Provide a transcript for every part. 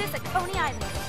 Crisis at Coney Island.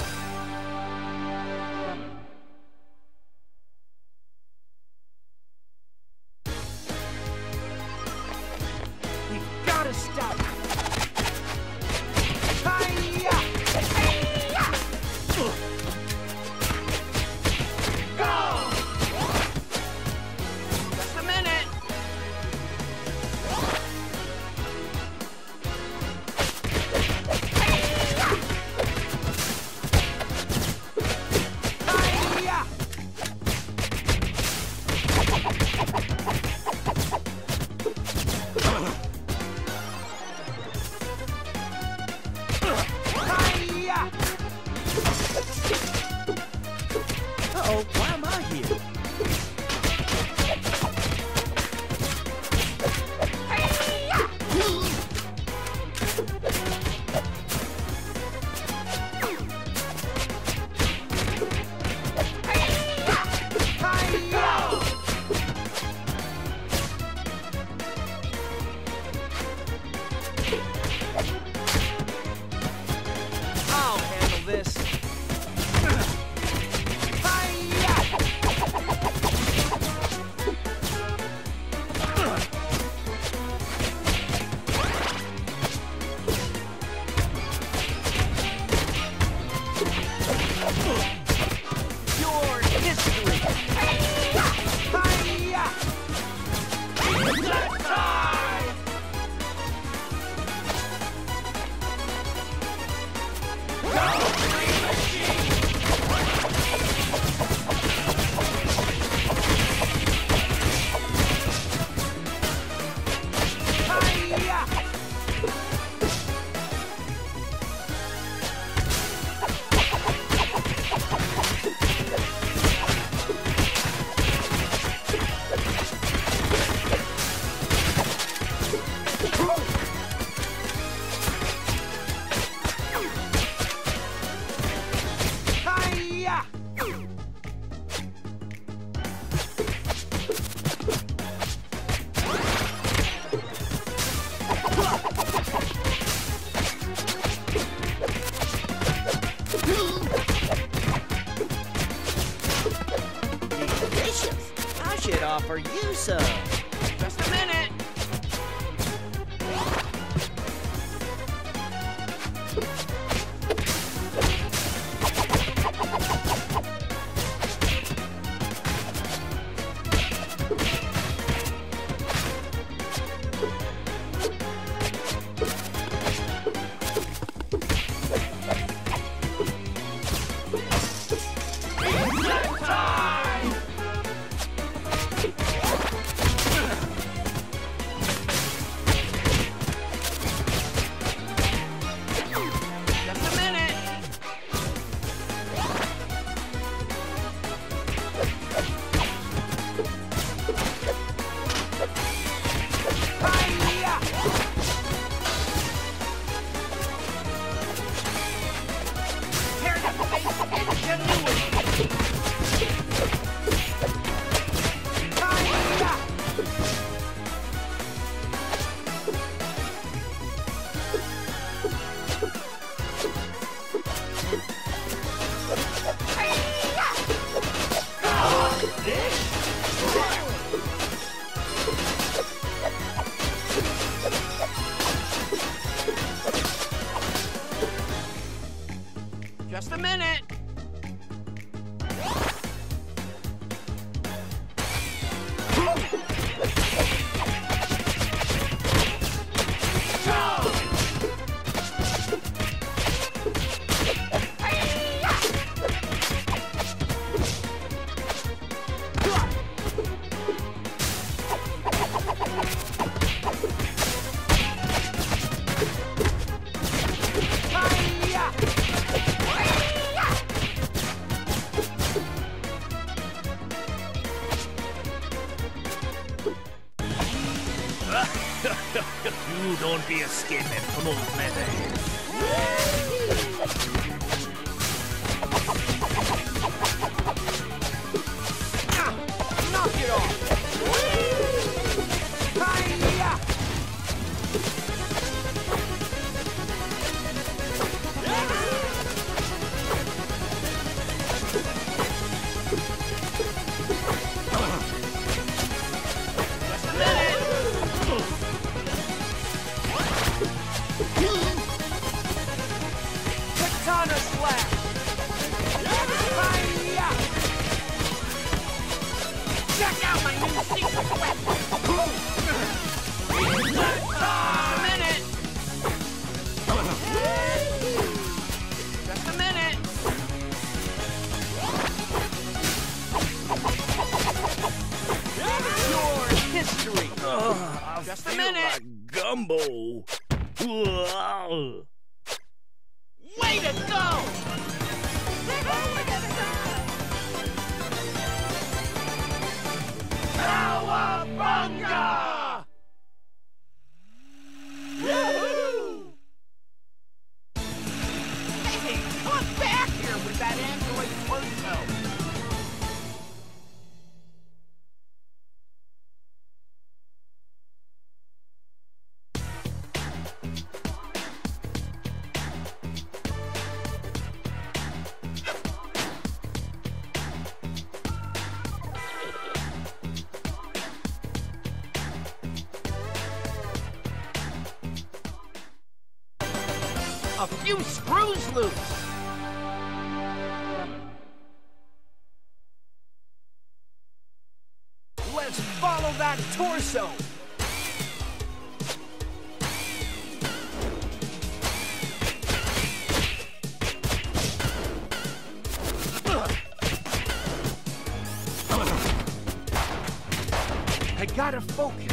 Offer you some. Don't be escaping from Just a minute! Just a minute! Your history! Just a minute. gumbo. Way to go! 我放下 A few screws loose! Let's follow that torso! I gotta focus.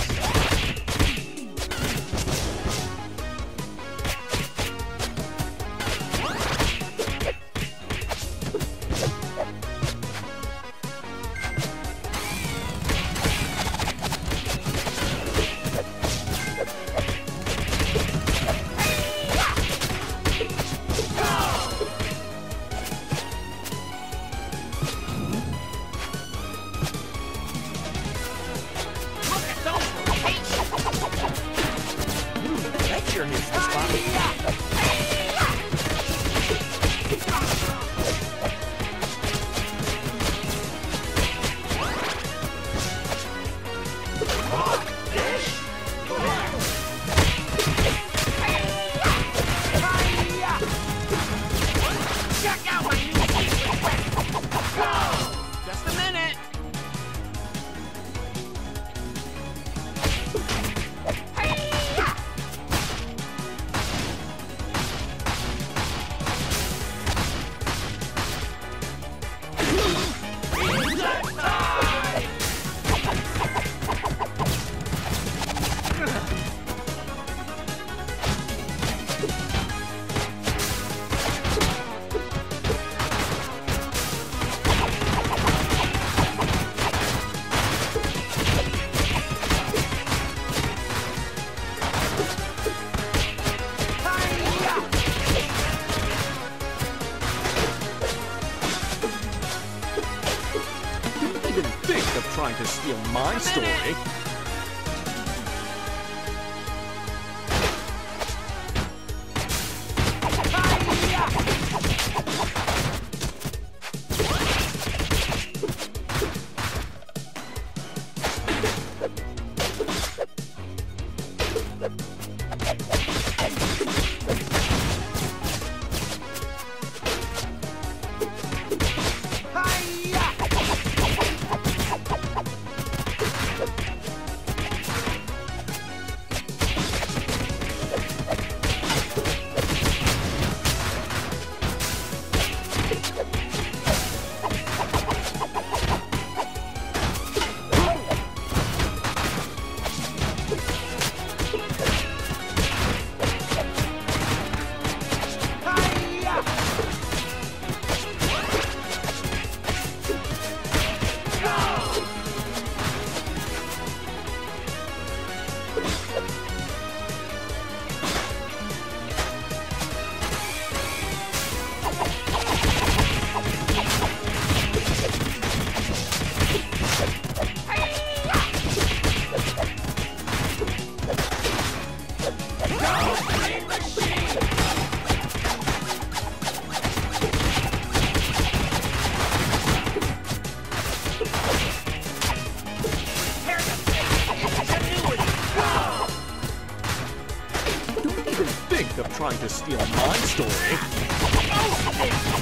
To steal my story.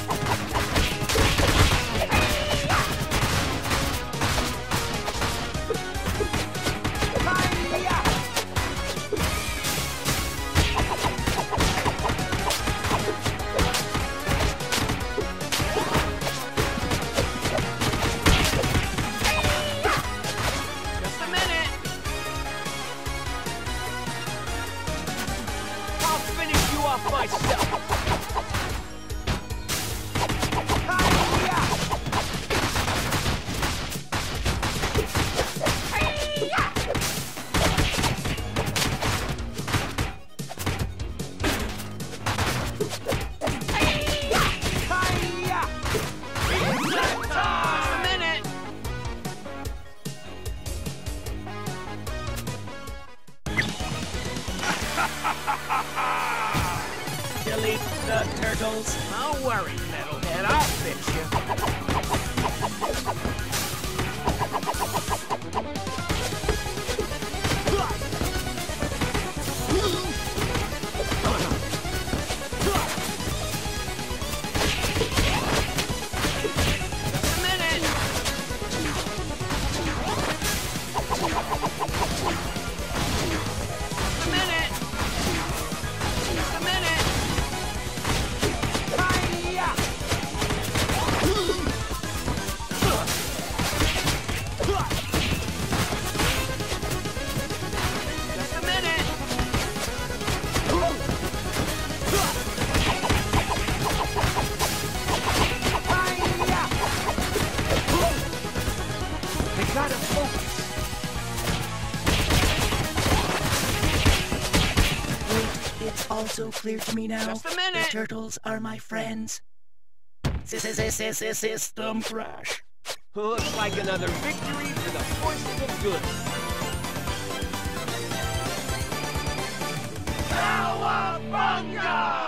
Clear to me now. Just a minute. The turtles are my friends. System crash. Looks like another victory for the forces of good. Cowabunga!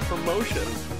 Promotion.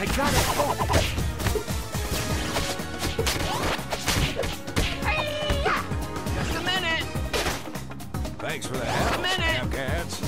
I got it! Just a minute! Thanks for the help, Just a minute! Cats.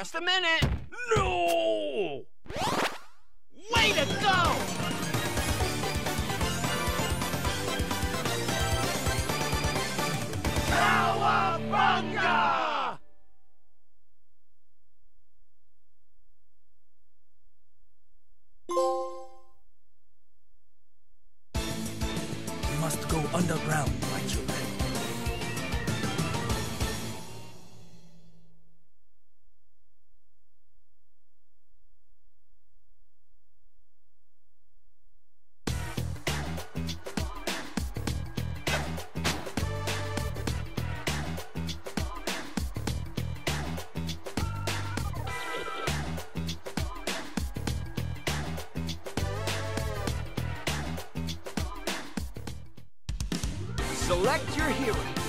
Just a minute. No! Select your hero.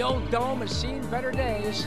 The old dome has seen better days.